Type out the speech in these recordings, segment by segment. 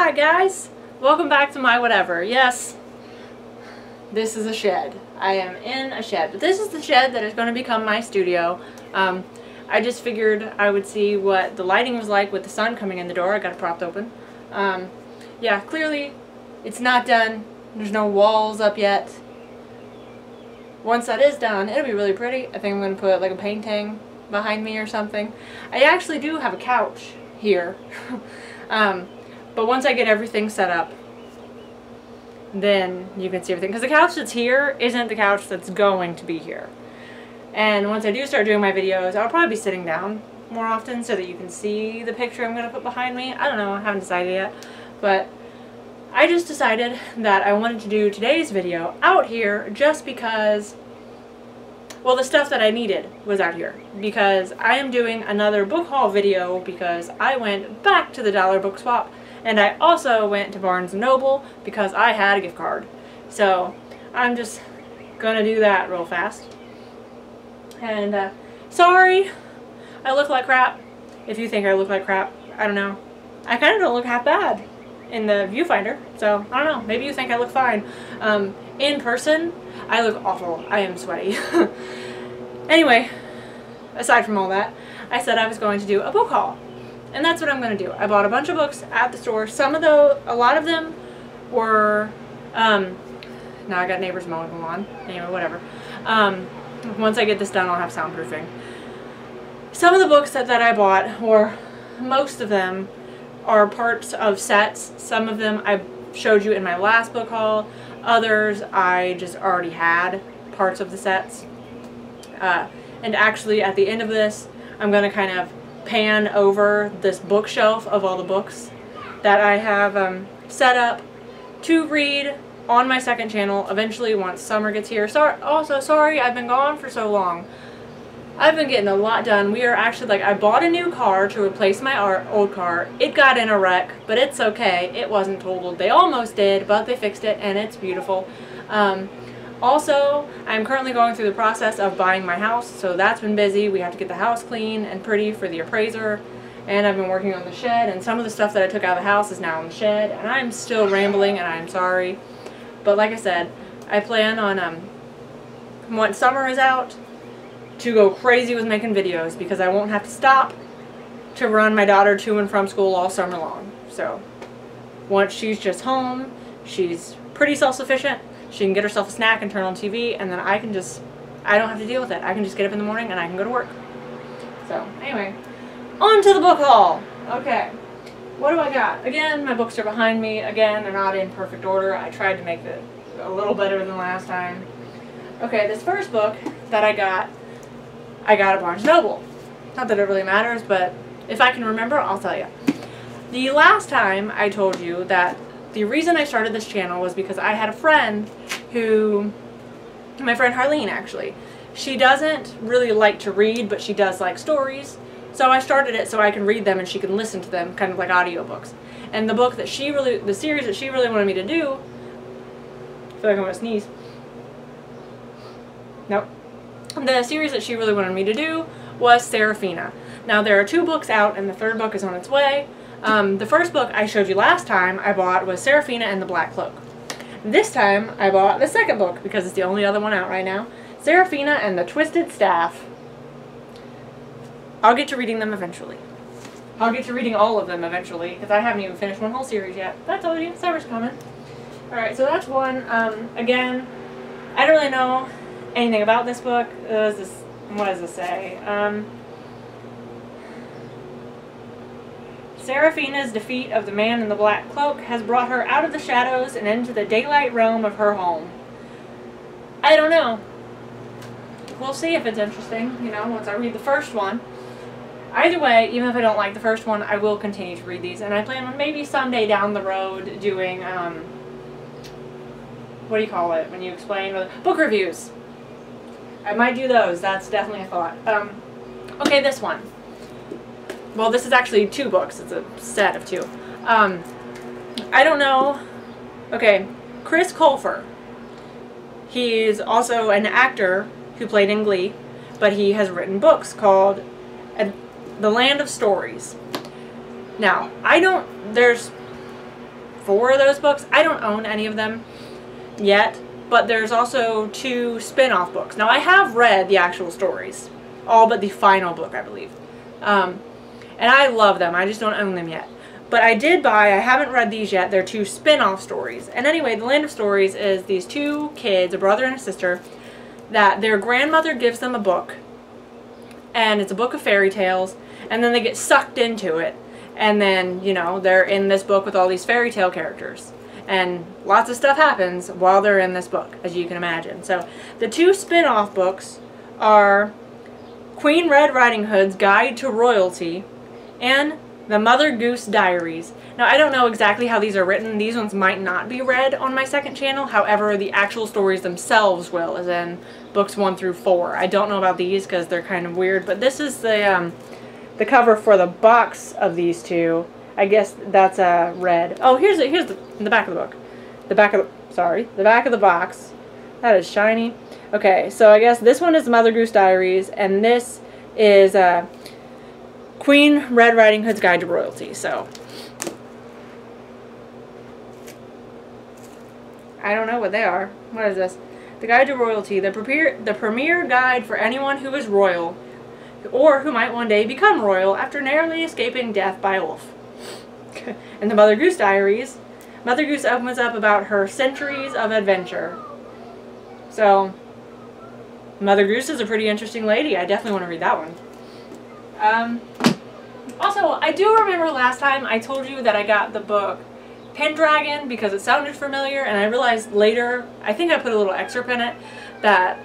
Hi guys, welcome back to my whatever. Yes, this is a shed. I am in a shed, but this is the shed that is going to become my studio. Um, I just figured I would see what the lighting was like with the sun coming in the door. I got it propped open. Um, yeah, clearly it's not done. There's no walls up yet. Once that is done, it'll be really pretty. I think I'm going to put like a painting behind me or something. I actually do have a couch here. um, but once I get everything set up, then you can see everything. Because the couch that's here isn't the couch that's going to be here. And once I do start doing my videos, I'll probably be sitting down more often so that you can see the picture I'm going to put behind me. I don't know, I haven't decided yet. But I just decided that I wanted to do today's video out here just because, well, the stuff that I needed was out here. Because I am doing another book haul video because I went back to the dollar book swap and I also went to Barnes & Noble because I had a gift card. So I'm just gonna do that real fast. And uh, sorry, I look like crap. If you think I look like crap, I don't know. I kind of don't look half bad in the viewfinder. So I don't know. Maybe you think I look fine. Um, in person, I look awful. I am sweaty. anyway, aside from all that, I said I was going to do a book haul. And that's what I'm going to do. I bought a bunch of books at the store. Some of the, a lot of them were, um, now I got neighbors mowing the lawn. Anyway, whatever. Um, once I get this done, I'll have soundproofing. Some of the books that, that I bought, or most of them, are parts of sets. Some of them I showed you in my last book haul. Others I just already had parts of the sets. Uh, and actually at the end of this, I'm going to kind of pan over this bookshelf of all the books that I have um, set up to read on my second channel eventually once summer gets here. So, also, sorry I've been gone for so long. I've been getting a lot done. We are actually, like, I bought a new car to replace my old car. It got in a wreck, but it's okay. It wasn't totaled. They almost did, but they fixed it, and it's beautiful. Um, also, I'm currently going through the process of buying my house, so that's been busy. We have to get the house clean and pretty for the appraiser. And I've been working on the shed, and some of the stuff that I took out of the house is now in the shed. And I'm still rambling, and I'm sorry. But like I said, I plan on, um, once summer is out, to go crazy with making videos because I won't have to stop to run my daughter to and from school all summer long. So, once she's just home, she's pretty self-sufficient, she can get herself a snack and turn on TV, and then I can just, I don't have to deal with it. I can just get up in the morning and I can go to work. So, anyway, on to the book haul. Okay, what do I got? Again, my books are behind me. Again, they're not in perfect order. I tried to make it a little better than last time. Okay, this first book that I got, I got at Barnes Noble. Not that it really matters, but if I can remember, I'll tell you. The last time I told you that the reason I started this channel was because I had a friend who, my friend Harleen actually, she doesn't really like to read, but she does like stories. So I started it so I can read them and she can listen to them, kind of like audiobooks. And the book that she really, the series that she really wanted me to do, I feel like I'm to sneeze. Nope. The series that she really wanted me to do was Serafina. Now there are two books out and the third book is on its way. Um, the first book I showed you last time I bought was Serafina and the Black Cloak. This time I bought the second book because it's the only other one out right now. Serafina and the Twisted Staff. I'll get to reading them eventually. I'll get to reading all of them eventually because I haven't even finished one whole series yet. I told you, summer's coming. Alright, so that's one. Um, again, I don't really know anything about this book. Uh, this, what does this say? Um, Serafina's defeat of the man in the black cloak has brought her out of the shadows and into the daylight realm of her home. I don't know. We'll see if it's interesting, you know, once I read the first one. Either way, even if I don't like the first one, I will continue to read these. And I plan on maybe someday down the road doing, um, what do you call it, when you explain, book reviews. I might do those. That's definitely a thought. Um, okay, this one well, this is actually two books. It's a set of two. Um, I don't know. Okay, Chris Colfer. He's also an actor who played in Glee, but he has written books called The Land of Stories. Now, I don't, there's, four of those books. I don't own any of them yet, but there's also two spin-off books. Now I have read the actual stories, all but the final book, I believe. Um, and I love them. I just don't own them yet. But I did buy, I haven't read these yet, they're two spin-off stories. And anyway, The Land of Stories is these two kids, a brother and a sister, that their grandmother gives them a book. And it's a book of fairy tales. And then they get sucked into it. And then, you know, they're in this book with all these fairy tale characters. And lots of stuff happens while they're in this book, as you can imagine. So, the two spin-off books are Queen Red Riding Hood's Guide to Royalty and The Mother Goose Diaries. Now, I don't know exactly how these are written. These ones might not be read on my second channel. However, the actual stories themselves will, as in books 1 through 4. I don't know about these because they're kind of weird, but this is the, um, the cover for the box of these two. I guess that's a uh, red. Oh, here's, here's the, the back of the book. The back of the, sorry, the back of the box. That is shiny. Okay, so I guess this one is Mother Goose Diaries, and this is uh, Queen Red Riding Hood's Guide to Royalty. So, I don't know what they are. What is this? The Guide to Royalty, the premier, the premier guide for anyone who is royal, or who might one day become royal after narrowly escaping death by a wolf. and the Mother Goose Diaries, Mother Goose opens up about her centuries of adventure. So, Mother Goose is a pretty interesting lady. I definitely want to read that one. Um, also, I do remember last time I told you that I got the book Pendragon because it sounded familiar and I realized later, I think I put a little excerpt in it, that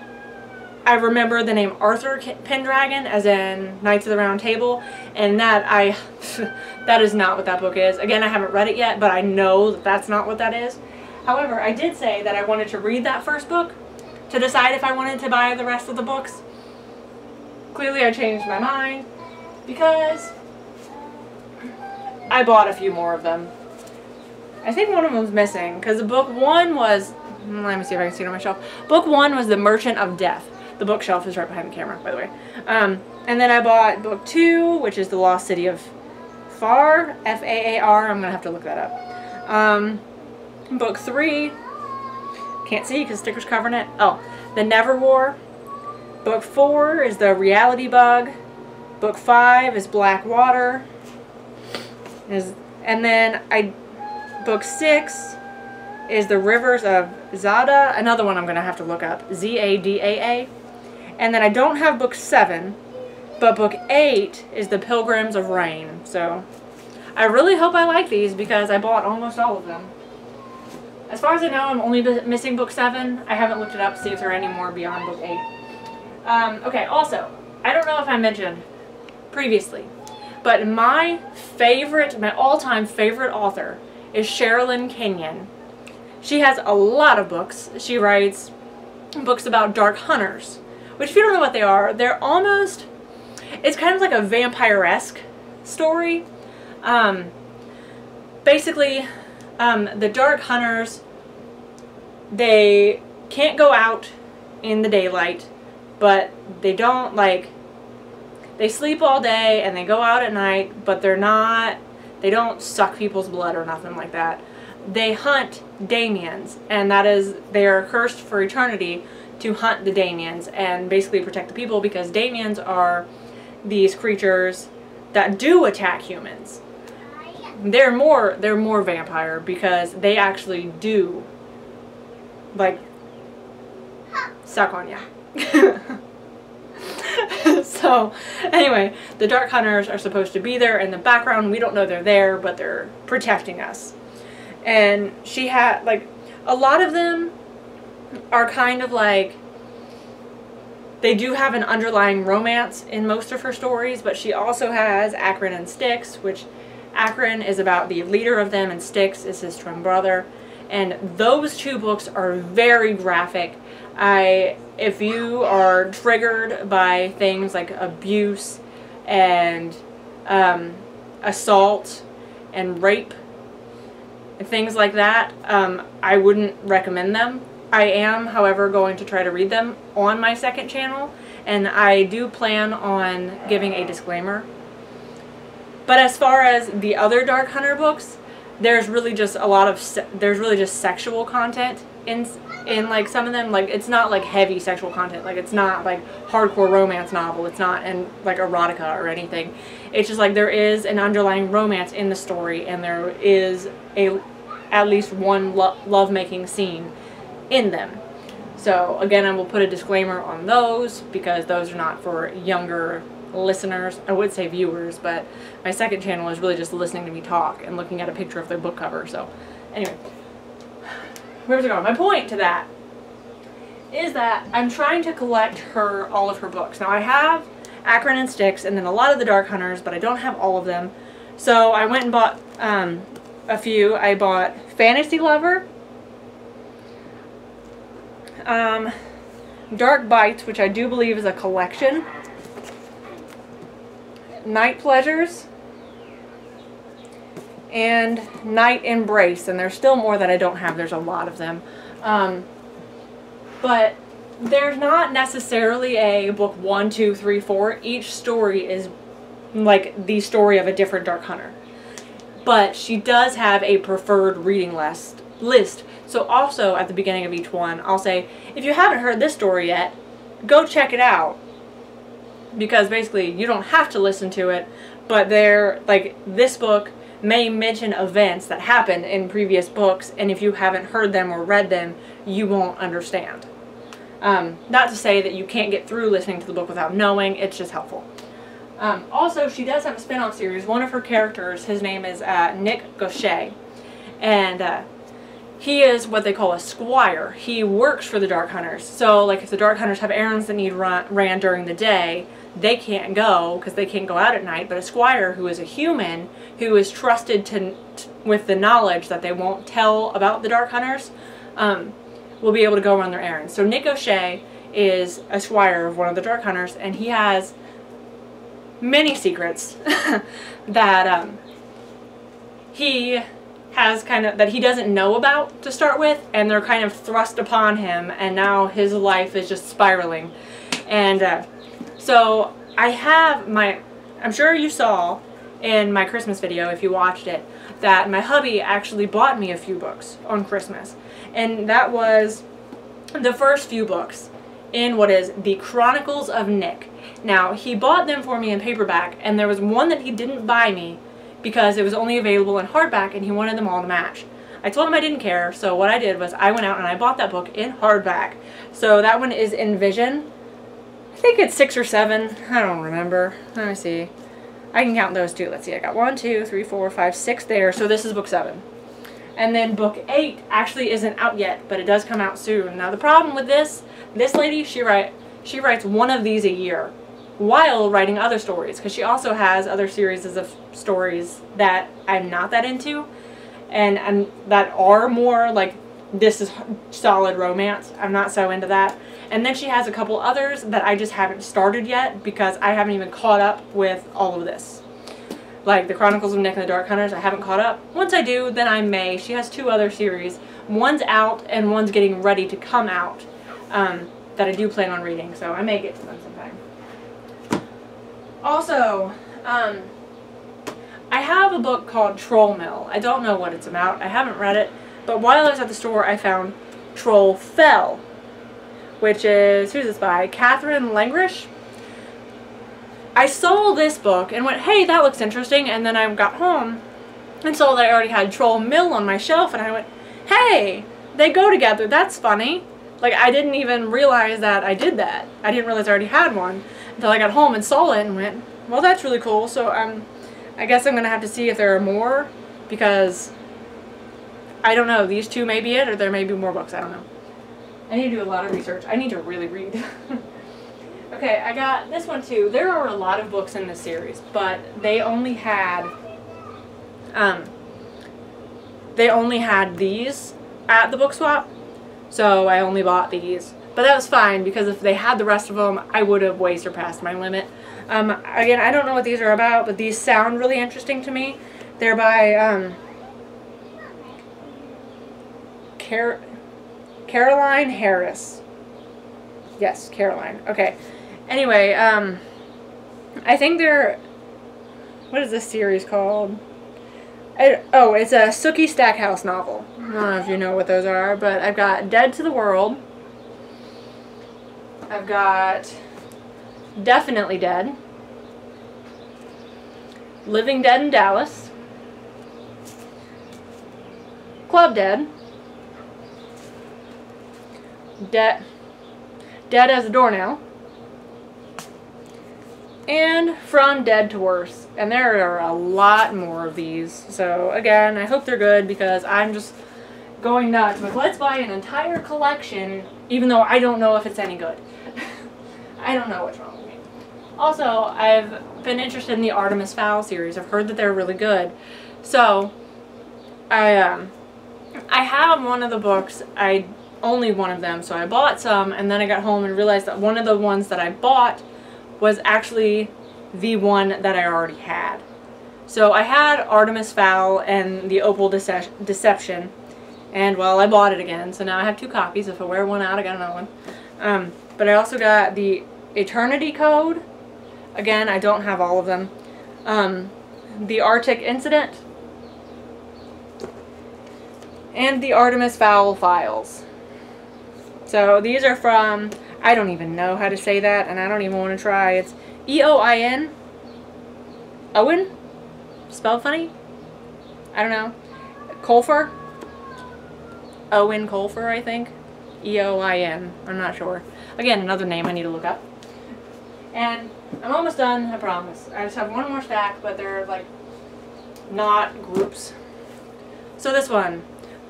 I remember the name Arthur Pendragon as in Knights of the Round Table and that I, that is not what that book is. Again, I haven't read it yet, but I know that that's not what that is. However, I did say that I wanted to read that first book to decide if I wanted to buy the rest of the books. Clearly I changed my mind because I bought a few more of them. I think one of them was missing because book one was, let me see if I can see it on my shelf. Book one was The Merchant of Death. The bookshelf is right behind the camera, by the way. Um, and then I bought book two, which is The Lost City of Faar, F-A-A-R. I'm going to have to look that up. Um, book three, can't see because sticker's covering it. Oh, The Never War. Book four is The Reality Bug. Book five is Black Water. Is and then I book six is the Rivers of Zadaa. Another one I'm gonna have to look up. Z A D A A. And then I don't have book seven, but book eight is the Pilgrims of Rayne. So I really hope I like these because I bought almost all of them. As far as I know, I'm only missing book seven. I haven't looked it up to see if there are any more beyond book eight. Um, okay, also, I don't know if I mentioned previously, but my favorite, my all-time favorite author is Sherrilyn Kenyon. She has a lot of books. She writes books about dark hunters, which if you don't know what they are, they're almost, it's kind of like a vampire-esque story. Um, basically, um, the dark hunters, they can't go out in the daylight, but they don't, like, they sleep all day and they go out at night, but they're not, they don't suck people's blood or nothing like that. They hunt Daimons, and that is, they are cursed for eternity to hunt the Daimons and basically protect the people because Daimons are these creatures that do attack humans. They're more, they're more vampire because they actually do, like, suck on you. so, anyway, the Dark Hunters are supposed to be there in the background. We don't know they're there, but they're protecting us. And she had, like, a lot of them are kind of like, they do have an underlying romance in most of her stories, but she also has Acheron and Styx, which Acheron is about the leader of them and Styx is his twin brother. And those two books are very graphic. I if you are triggered by things like abuse and um, assault and rape and things like that, um, I wouldn't recommend them. I am, however, going to try to read them on my second channel, and I do plan on giving a disclaimer. But as far as the other Dark Hunter books, there's really just a lot of there's really just sexual content in in like some of them like it's not like heavy sexual content. Like it's not like hardcore romance novel. It's not and like erotica or anything. It's just like there is an underlying romance in the story and there is a at least one lo- love making scene in them. So again i will put a disclaimer on those because those are not for younger listeners. I would say viewers but my second channel is really just listening to me talk and looking at a picture of their book cover so anyway where's it going? My point to that is that I'm trying to collect her all of her books. Now I have Acheron and Styx and then a lot of the Dark Hunters, but I don't have all of them. So I went and bought um, a few. I bought Fantasy Lover, um, Dark Bites, which I do believe is a collection, Night Pleasures, and Night Embrace, and there's still more that I don't have. There's a lot of them. Um, but there's not necessarily a book one, two, three, four. Each story is like the story of a different Dark Hunter. But she does have a preferred reading list. List. So also at the beginning of each one, I'll say, if you haven't heard this story yet, go check it out. Because basically, you don't have to listen to it, but they're like this book may mention events that happened in previous books, and if you haven't heard them or read them, you won't understand. Um, not to say that you can't get through listening to the book without knowing, it's just helpful. Um, also, she does have a spin-off series. One of her characters, his name is uh, Nick Gautier, and uh, he is what they call a squire. He works for the Dark Hunters. So, like, if the Dark Hunters have errands that need run, ran during the day, they can't go because they can't go out at night. But a squire who is a human who is trusted to, with the knowledge that they won't tell about the Dark Hunters um, will be able to go run their errands. So Nick Gautier is a squire of one of the Dark Hunters, and he has many secrets that um, he has kind of that he doesn't know about to start with and they're kind of thrust upon him and now his life is just spiraling and uh, so I have my I'm sure you saw in my Christmas video if you watched it that my hubby actually bought me a few books on Christmas and that was the first few books in what is the Chronicles of Nick now he bought them for me in paperback and there was one that he didn't buy me because it was only available in hardback and he wanted them all to match. I told him I didn't care, so what I did was I went out and I bought that book in hardback. So that one is Invision. Think it's six or seven. I don't remember. Let me see. I can count those two. Let's see. I got one, two, three, four, five, six there. So this is book seven. And then book eight actually isn't out yet, but it does come out soon. Now the problem with this, this lady, she write, she writes one of these a year while writing other stories because she also has other series of stories that I'm not that into and, and that are more like this is solid romance. I'm not so into that. And then she has a couple others that I just haven't started yet because I haven't even caught up with all of this. Like the Chronicles of Nick and the Dark Hunters, I haven't caught up. Once I do, then I may. She has two other series. One's out and one's getting ready to come out um, that I do plan on reading, so I may get to them sometime. Also, um, I have a book called Troll Mill. I don't know what it's about. I haven't read it. But while I was at the store, I found Troll Fell, which is, who's this by? Katherine Langrish. I saw this book and went, hey, that looks interesting. And then I got home and saw that I already had Troll Mill on my shelf. And I went, hey, they go together. That's funny. Like, I didn't even realize that I did that. I didn't realize I already had one until I got home and saw it and went, well, that's really cool. So um, I guess I'm going to have to see if there are more because I don't know. These two may be it or there may be more books. I don't know. I need to do a lot of research. I need to really read. okay, I got this one too. There are a lot of books in this series, but they only had um, they only had these at the book swap. So I only bought these. But that was fine because if they had the rest of them, I would have way surpassed my limit. Um, again, I don't know what these are about, but these sound really interesting to me. They're by um, Car Caroline Harris. Yes, Caroline. Okay. Anyway, um, I think they're... What is this series called? I, oh, it's a Sookie Stackhouse novel. I don't know if you know what those are, but I've got Dead to the World. I've got Definitely Dead. Living Dead in Dallas. Club Dead. Dead Dead as a Doornail. And From Dead to Worse. And there are a lot more of these. So again, I hope they're good because I'm just going nuts. But let's buy an entire collection even though I don't know if it's any good. I don't know what's wrong with me. Also, I've been interested in the Artemis Fowl series. I've heard that they're really good. So, I um, I have one of the books. I only one of them, so I bought some, and then I got home and realized that one of the ones that I bought was actually the one that I already had. So I had Artemis Fowl and the Opal Dece Deception, and well, I bought it again, so now I have two copies. If I wear one out, I got another one. Um, but I also got the Eternity Code. Again, I don't have all of them. Um, the Arctic Incident. And the Artemis Fowl Files. So these are from, I don't even know how to say that, and I don't even want to try. It's E-O-I-N. Owen? Spelled funny? I don't know. Colfer? Owen Colfer, I think. E-O-I-N. I'm not sure. Again, another name I need to look up. And I'm almost done, I promise. I just have one more stack, but they're like not groups. So this one.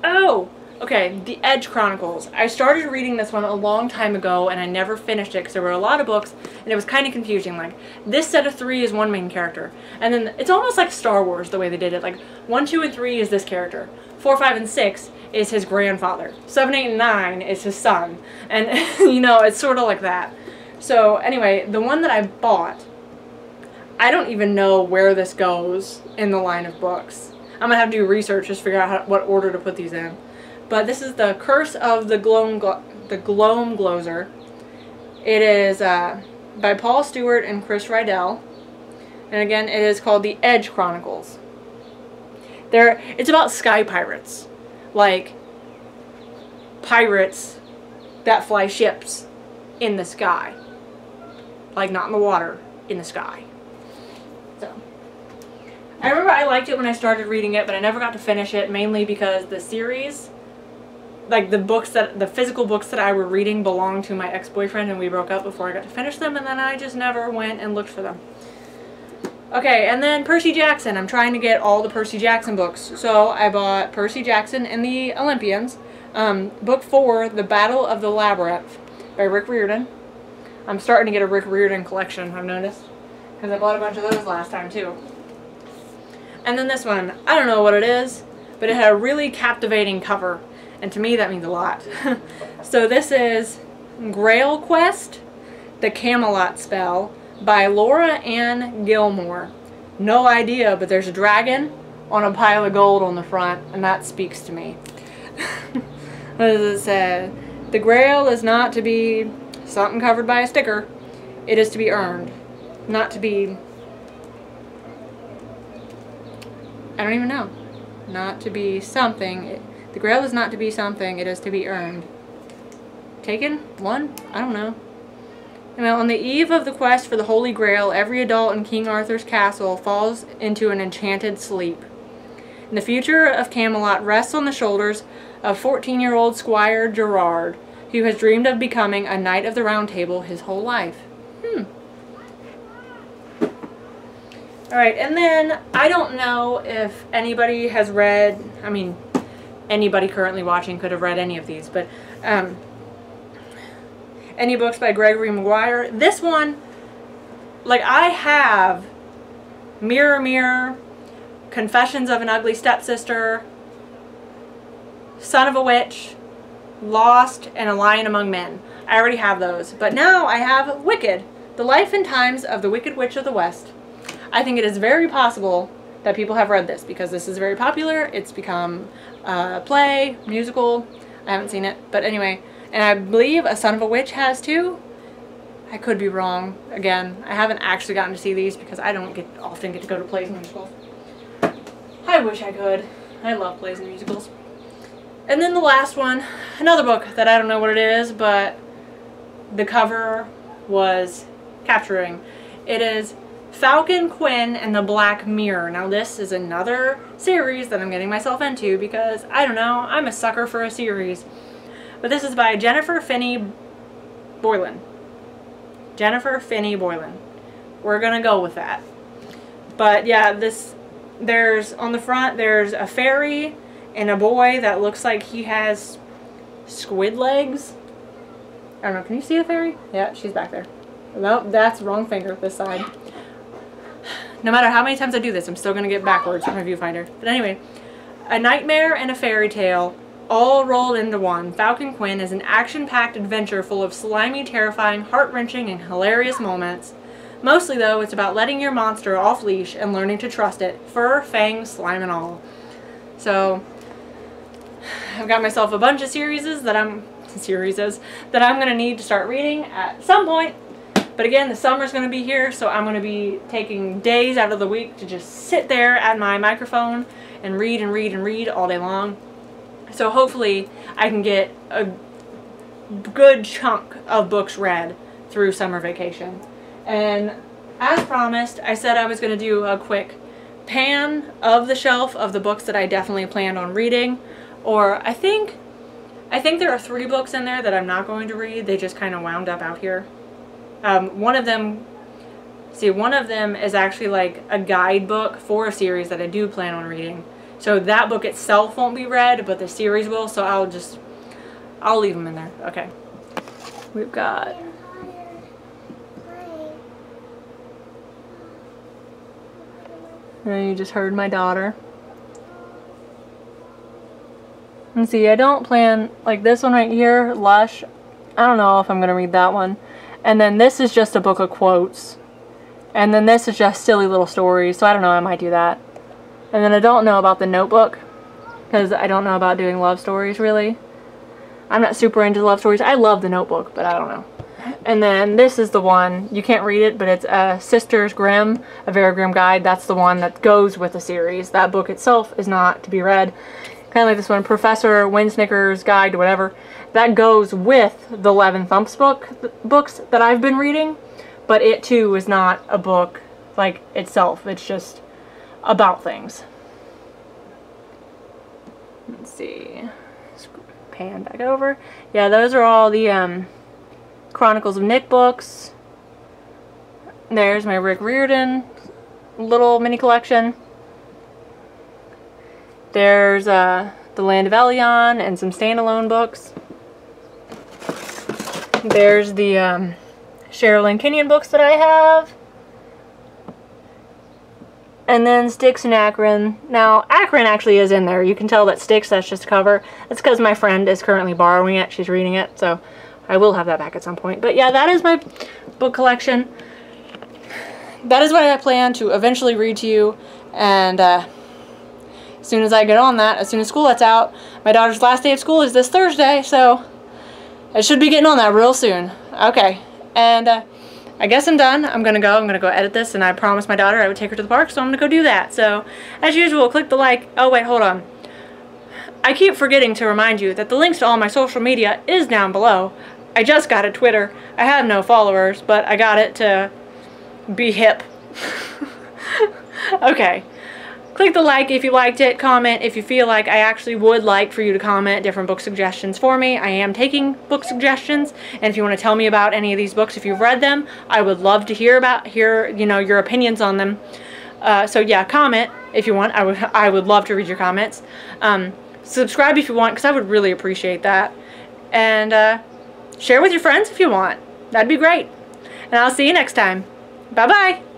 Oh! Okay, The Edge Chronicles. I started reading this one a long time ago and I never finished it because there were a lot of books and it was kind of confusing. Like, this set of three is one main character. And then it's almost like Star Wars the way they did it. Like, one, two, and three is this character. Four, five, and six is his grandfather. Seven, eight, and nine is his son. And, you know, it's sort of like that. So, anyway, the one that I bought, I don't even know where this goes in the line of books. I'm to have to do research just figure out how, what order to put these in. But this is the Curse of the Gloam, the Gloam Glozer. It is uh, by Paul Stewart and Chris Riddell. And again, it is called The Edge Chronicles. There, it's about sky pirates. Like, pirates that fly ships in the sky. Like, not in the water, in the sky. So, I remember I liked it when I started reading it, but I never got to finish it, mainly because the series like the books that the physical books that I were reading belonged to my ex-boyfriend and we broke up before I got to finish them and then I just never went and looked for them. Okay, and then Percy Jackson. I'm trying to get all the Percy Jackson books. So I bought Percy Jackson and the Olympians. Um, book 4, The Battle of the Labyrinth by Rick Riordan. I'm starting to get a Rick Riordan collection, I've noticed. Because I bought a bunch of those last time too. And then this one. I don't know what it is, but it had a really captivating cover. And to me, that means a lot. so this is Grail Quest, the Camelot spell by Laura Anne Gilmore. No idea, but there's a dragon on a pile of gold on the front, and that speaks to me. what does it say? The Grail is not to be something covered by a sticker. It is to be earned, not to be... I don't even know. Not to be something. The grail is not to be something, it is to be earned. Taken? One? I don't know. Now, on the eve of the quest for the Holy Grail, every adult in King Arthur's castle falls into an enchanted sleep. And the future of Camelot rests on the shoulders of 14-year-old Squire Gerard, who has dreamed of becoming a Knight of the Round Table his whole life. Hmm. Alright, and then I don't know if anybody has read, I mean, anybody currently watching could have read any of these, but um, any books by Gregory Maguire. This one, like I have Mirror Mirror, Confessions of an Ugly Stepsister, Son of a Witch, Lost, and A Lion Among Men. I already have those. But now I have Wicked, The Life and Times of the Wicked Witch of the West. I think it is very possible that people have read this because this is very popular. It's become a play, musical. I haven't seen it, but anyway. And I believe A Son of a Witch has too. I could be wrong. Again, I haven't actually gotten to see these because I don't get often get to go to plays and musicals. I wish I could. I love plays and musicals. And then the last one, another book that I don't know what it is, but the cover was capturing. It is Falcon Quinn and the Black Mirror. Now this is another series that I'm getting myself into because, I don't know, I'm a sucker for a series. But this is by Jennifer Finney Boylan. Jennifer Finney Boylan. We're gonna go with that. But yeah, this, there's, on the front, there's a fairy and a boy that looks like he has squid legs. I don't know, can you see the fairy? Yeah, she's back there. Nope, that's wrong finger, this side. No matter how many times I do this, I'm still going to get backwards from my viewfinder. But anyway, a nightmare and a fairy tale all rolled into one. Falcon Quinn is an action-packed adventure full of slimy, terrifying, heart-wrenching, and hilarious moments. Mostly, though, it's about letting your monster off leash and learning to trust it, fur, fangs, slime, and all. So, I've got myself a bunch of series that I'm series that I'm going to need to start reading at some point but again, the summer's going to be here, so I'm going to be taking days out of the week to just sit there at my microphone and read and read and read all day long. So hopefully I can get a good chunk of books read through summer vacation. And as promised, I said I was going to do a quick pan of the shelf of the books that I definitely planned on reading. Or I think, I think there are three books in there that I'm not going to read. They just kind of wound up out here. Um, one of them, see, one of them is actually like a guidebook for a series that I do plan on reading. So that book itself won't be read, but the series will, so I'll just, I'll leave them in there. Okay. We've got... And you just heard my daughter. And see, I don't plan, like this one right here, Lush, I don't know if I'm going to read that one. And then this is just a book of quotes. And then this is just silly little stories. So I don't know, I might do that. And then I don't know about the notebook. Because I don't know about doing love stories, really. I'm not super into love stories. I love the notebook, but I don't know. And then this is the one, you can't read it, but it's a Sisters Grimm, a Very Grimm Guide. That's the one that goes with the series. That book itself is not to be read. Kind of like this one, Professor Winsnicker's Guide to whatever that goes with the Leven Thumps book books that I've been reading, but it too is not a book like itself. It's just about things. Let's see. Pan back over. Yeah, those are all the um, Chronicles of Nick books. There's my Rick Riordan little mini collection. There's uh, The Land of Elyon and some standalone books. There's the um, Sherrilyn Kenyon books that I have. And then Styx and Acheron. Now, Acheron actually is in there. You can tell that Styx, that's just a cover. That's because my friend is currently borrowing it. She's reading it, so I will have that back at some point. But yeah, that is my book collection. That is what I plan to eventually read to you. And uh, as soon as I get on that, as soon as school lets out, my daughter's last day of school is this Thursday, so I should be getting on that real soon. Okay. And uh, I guess I'm done. I'm to go. I'm to go edit this. And I promised my daughter I would take her to the park. So I'm to go do that. So as usual, click the like. Oh, wait. Hold on. I keep forgetting to remind you that the links to all my social media is down below. I just got a Twitter. I have no followers, but I got it to be hip. okay. Click the like if you liked it. Comment if you feel like I actually would like for you to comment different book suggestions for me. I am taking book suggestions. And if you want to tell me about any of these books, if you've read them, I would love to hear about, hear, you know, your opinions on them. Uh, so yeah, comment if you want. I would, I would love to read your comments. Um, subscribe if you want, because I would really appreciate that. And uh, share with your friends if you want. That'd be great. And I'll see you next time. Bye-bye.